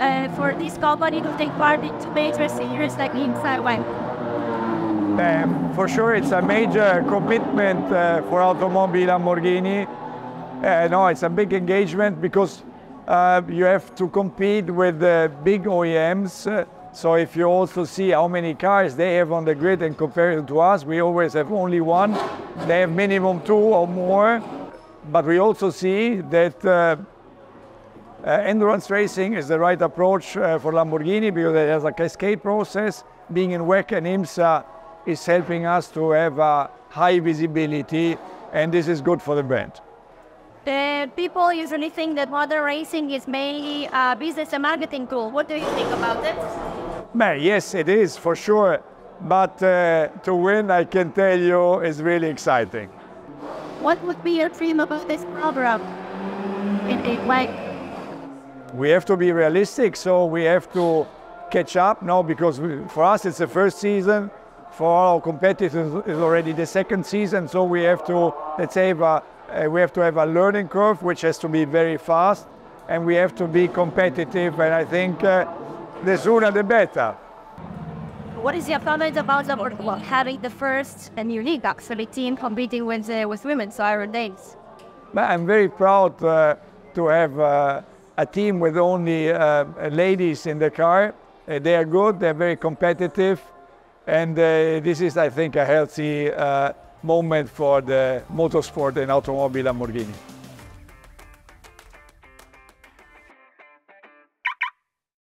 uh, for this company to take part in two major series like IMSA WEC? Um, for sure, it's a major commitment uh, for Automobili Lamborghini. Uh, no, it's a big engagement because uh, you have to compete with the big OEMs. Uh, so if you also see how many cars they have on the grid and compare it to us, we always have only one. They have minimum two or more. But we also see that uh, uh, endurance racing is the right approach uh, for Lamborghini because it has a cascade process. Being in WEC and IMSA is helping us to have a high visibility, and this is good for the brand. Uh, people usually think that modern racing is mainly a business and marketing tool. What do you think about it? Man, yes, it is for sure. But uh, to win, I can tell you, is really exciting. What would be your dream about this program? In a like, We have to be realistic, so we have to catch up now because we, for us it's the first season. For our competitors, it's already the second season, so we have to, let's say, have a, uh, we have to have a learning curve which has to be very fast, and we have to be competitive. And I think uh, the sooner the better. what is your comment about the, well, having the first and unique actually team competing with uh, with women, so Iron Dames? But I'm very proud uh, to have uh, a team with only uh, ladies in the car. Uh, they are good, they're very competitive, and uh, this is, I think, a healthy uh, moment for the motorsport and Automobili Lamborghini.